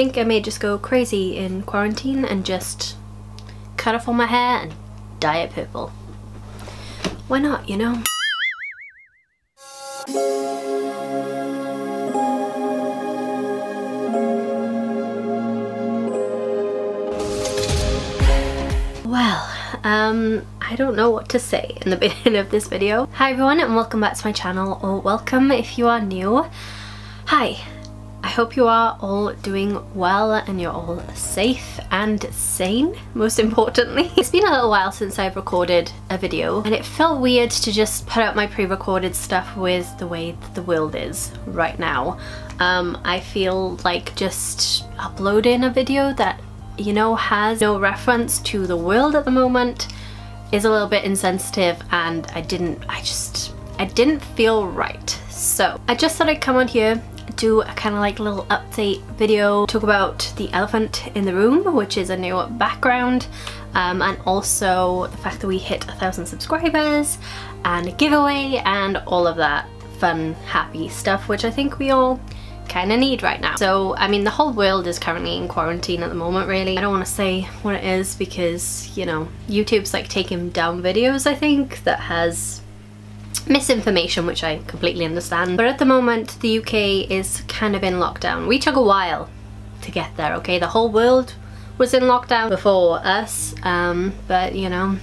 think I may just go crazy in quarantine and just cut off all my hair and dye it purple. Why not, you know? Well, um, I don't know what to say in the beginning of this video. Hi everyone and welcome back to my channel, or welcome if you are new. Hi, hope you are all doing well and you're all safe and sane, most importantly. It's been a little while since I've recorded a video and it felt weird to just put out my pre-recorded stuff with the way the world is right now. Um, I feel like just uploading a video that, you know, has no reference to the world at the moment is a little bit insensitive and I didn't, I just, I didn't feel right. So I just thought I'd come on here do a kind of like little update video, talk about the elephant in the room, which is a new background, um, and also the fact that we hit a thousand subscribers, and a giveaway, and all of that fun, happy stuff, which I think we all kind of need right now. So, I mean, the whole world is currently in quarantine at the moment, really. I don't want to say what it is because, you know, YouTube's like taking down videos, I think, that has misinformation, which I completely understand. But at the moment, the UK is kind of in lockdown. We took a while to get there, okay? The whole world was in lockdown before us, um, but you know,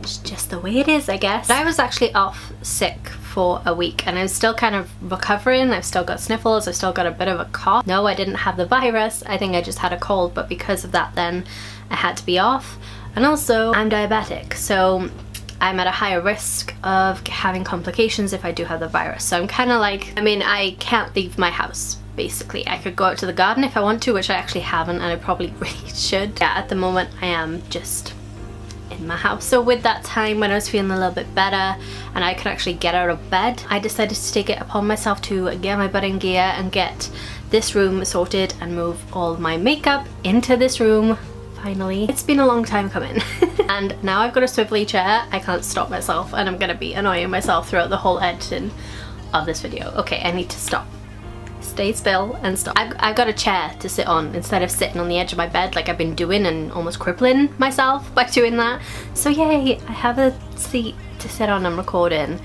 it's just the way it is, I guess. I was actually off sick for a week and I'm still kind of recovering. I've still got sniffles, I've still got a bit of a cough. No, I didn't have the virus. I think I just had a cold, but because of that then I had to be off. And also, I'm diabetic, so I'm at a higher risk of having complications if I do have the virus. So I'm kind of like, I mean, I can't leave my house basically. I could go out to the garden if I want to, which I actually haven't and I probably really should. Yeah, at the moment I am just in my house. So with that time when I was feeling a little bit better and I could actually get out of bed, I decided to take it upon myself to get my in gear and get this room sorted and move all my makeup into this room finally. It's been a long time coming and now I've got a swivelly chair I can't stop myself and I'm gonna be annoying myself throughout the whole editing of this video. Okay I need to stop. Stay still and stop. I've, I've got a chair to sit on instead of sitting on the edge of my bed like I've been doing and almost crippling myself by doing that. So yay I have a seat to sit on and recording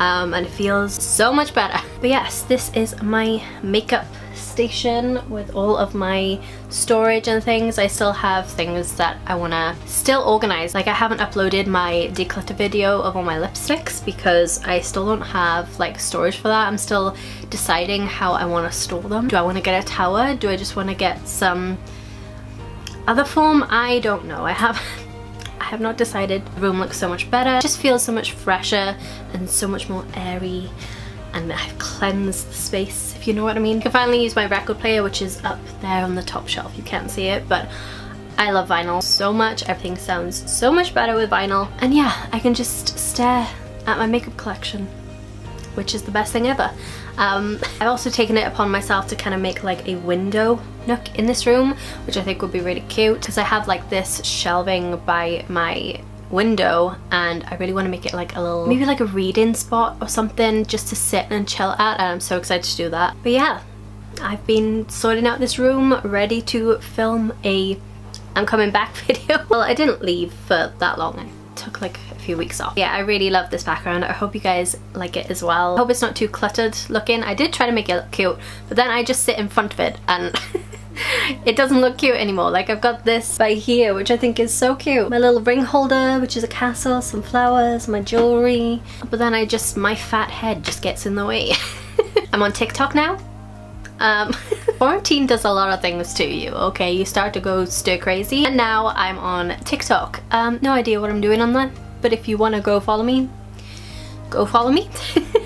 um, and it feels so much better. But yes, this is my makeup station with all of my storage and things. I still have things that I want to still organize. Like I haven't uploaded my declutter video of all my lipsticks because I still don't have like storage for that. I'm still deciding how I want to store them. Do I want to get a tower? Do I just want to get some other form? I don't know. I have I have not decided. The room looks so much better. It just feels so much fresher and so much more airy and I've cleansed the space, if you know what I mean. I can finally use my record player, which is up there on the top shelf. You can't see it, but I love vinyl so much. Everything sounds so much better with vinyl. And yeah, I can just stare at my makeup collection, which is the best thing ever. Um, I've also taken it upon myself to kind of make like a window nook in this room, which I think would be really cute because I have like this shelving by my window and I really want to make it like a little maybe like a reading spot or something just to sit and chill at and I'm so excited to do that. But yeah I've been sorting out this room ready to film a I'm coming back video. Well I didn't leave for that long. I took like a few weeks off. Yeah I really love this background. I hope you guys like it as well. I hope it's not too cluttered looking. I did try to make it look cute but then I just sit in front of it and it doesn't look cute anymore. Like I've got this by here, which I think is so cute. My little ring holder, which is a castle, some flowers, my jewelry. But then I just, my fat head just gets in the way. I'm on TikTok now. Um, quarantine does a lot of things to you, okay? You start to go stir crazy. And now I'm on TikTok. Um, no idea what I'm doing on that. But if you want to go follow me, go follow me.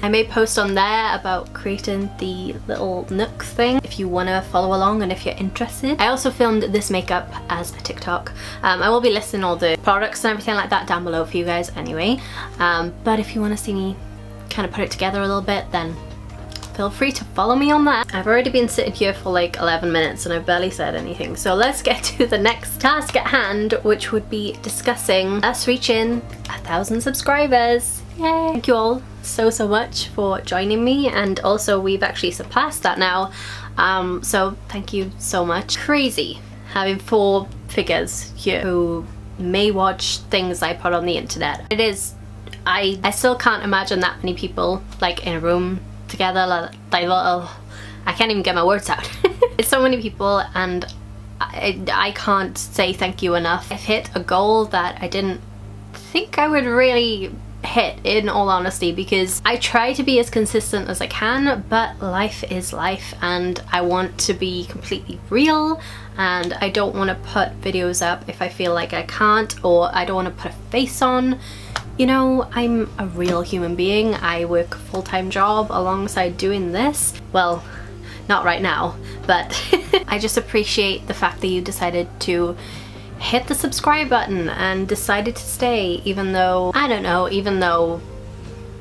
I may post on there about creating the little nook thing you want to follow along and if you're interested. I also filmed this makeup as a TikTok. Um, I will be listing all the products and everything like that down below for you guys anyway. Um, but if you want to see me kind of put it together a little bit then feel free to follow me on that. I've already been sitting here for like 11 minutes and I've barely said anything. So let's get to the next task at hand, which would be discussing us reaching a thousand subscribers. Yay! Thank you all so, so much for joining me and also we've actually surpassed that now. Um, so thank you so much. Crazy having four figures here who may watch things I put on the internet. It is, I, I still can't imagine that many people like in a room together like, like little, I can't even get my words out. it's so many people and I, I can't say thank you enough. I've hit a goal that I didn't think I would really hit in all honesty because I try to be as consistent as I can but life is life and I want to be completely real and I don't want to put videos up if I feel like I can't or I don't want to put a face on. You know I'm a real human being. I work a full-time job alongside doing this. Well not right now but I just appreciate the fact that you decided to hit the subscribe button and decided to stay even though, I don't know, even though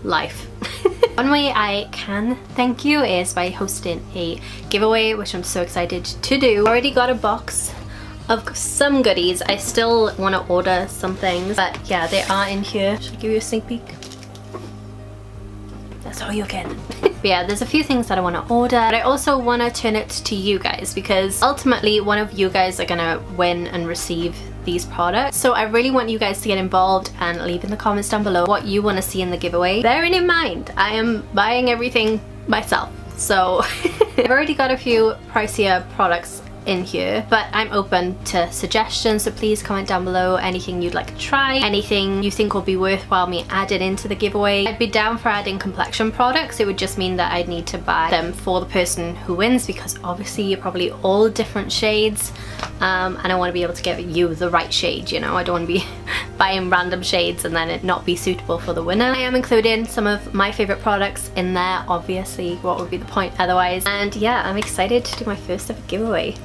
life. One way I can thank you is by hosting a giveaway which I'm so excited to do. Already got a box of some goodies. I still want to order some things but yeah they are in here. Should I give you a sneak peek? All you can. Yeah, there's a few things that I want to order, but I also want to turn it to you guys because ultimately one of you guys are going to win and receive these products. So I really want you guys to get involved and leave in the comments down below what you want to see in the giveaway. Bearing in mind, I am buying everything myself. So I've already got a few pricier products in here but I'm open to suggestions so please comment down below anything you'd like to try anything you think will be worthwhile me adding into the giveaway. I'd be down for adding complexion products. It would just mean that I'd need to buy them for the person who wins because obviously you're probably all different shades um, and I want to be able to give you the right shade you know I don't want to be buying random shades and then it not be suitable for the winner I am including some of my favorite products in there obviously what would be the point otherwise and yeah I'm excited to do my first ever giveaway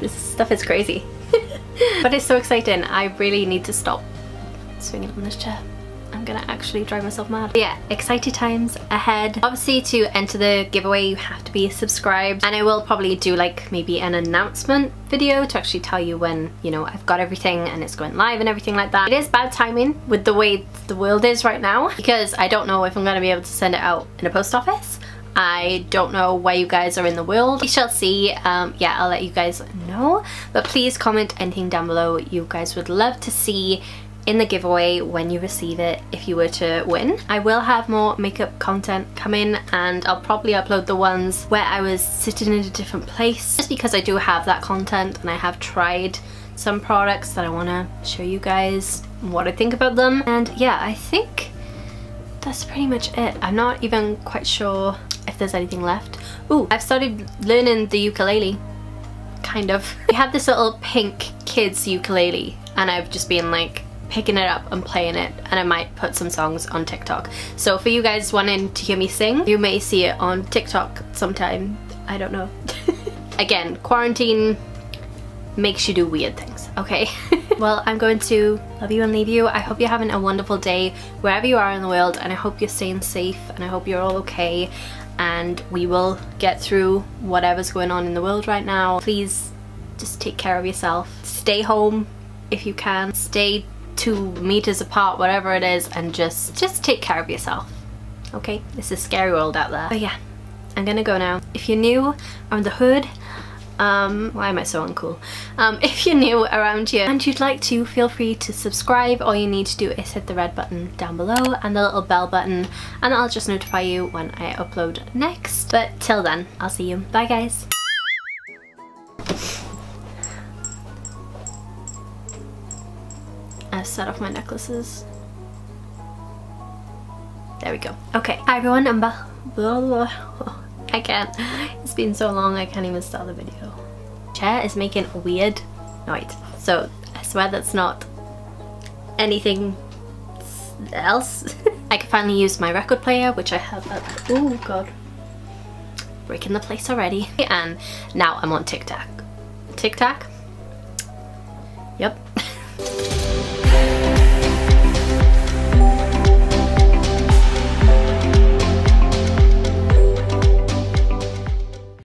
this stuff is crazy. but it's so exciting. I really need to stop swinging on this chair. Gonna actually drive myself mad. But yeah, excited times ahead. Obviously to enter the giveaway you have to be subscribed and I will probably do like maybe an announcement video to actually tell you when, you know, I've got everything and it's going live and everything like that. It is bad timing with the way the world is right now because I don't know if I'm gonna be able to send it out in a post office I don't know where you guys are in the world. We shall see. Um, yeah, I'll let you guys know. But please comment anything down below you guys would love to see in the giveaway when you receive it if you were to win. I will have more makeup content coming and I'll probably upload the ones where I was sitting in a different place just because I do have that content and I have tried some products that I want to show you guys what I think about them and yeah I think that's pretty much it. I'm not even quite sure if there's anything left. Ooh, I've started learning the ukulele. Kind of. we have this little pink kids ukulele and I've just been like picking it up and playing it and I might put some songs on TikTok. So for you guys wanting to hear me sing, you may see it on TikTok sometime. I don't know. Again, quarantine makes you do weird things, okay? well, I'm going to love you and leave you. I hope you're having a wonderful day wherever you are in the world and I hope you're staying safe and I hope you're all okay and we will get through whatever's going on in the world right now. Please just take care of yourself. Stay home if you can. Stay two meters apart, whatever it is, and just, just take care of yourself. Okay? It's a scary world out there. But yeah, I'm gonna go now. If you're new on the hood, um, why am I so uncool? Um, if you're new around here and you'd like to, feel free to subscribe. All you need to do is hit the red button down below and the little bell button and I'll just notify you when I upload next. But till then, I'll see you. Bye guys. Set off my necklaces. There we go. Okay. Hi everyone, I'm back. I can't. It's been so long I can't even start the video. Chair is making a weird noise. So I swear that's not anything else. I can finally use my record player which I have up. Oh god. Breaking the place already. And now I'm on TikTok. TikTok? Yep,